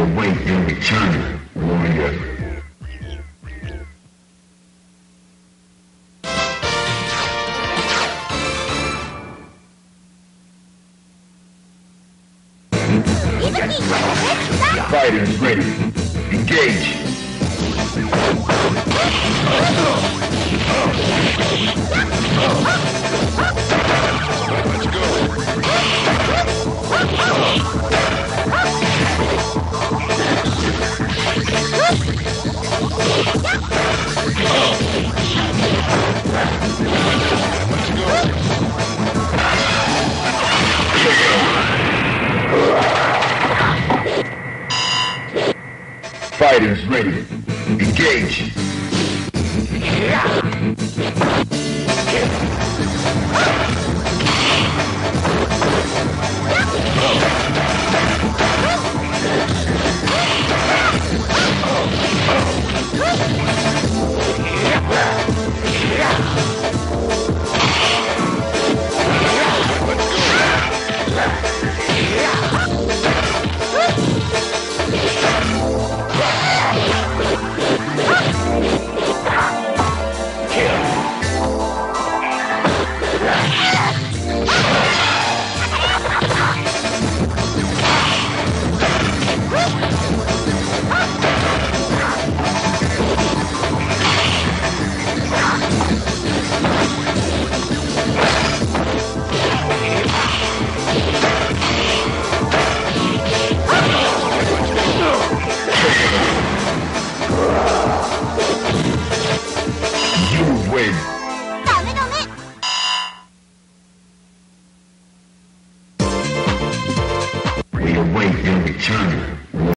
await your return, warrior. Fighters ready. Engage. Fighters ready. Engage. You await your return,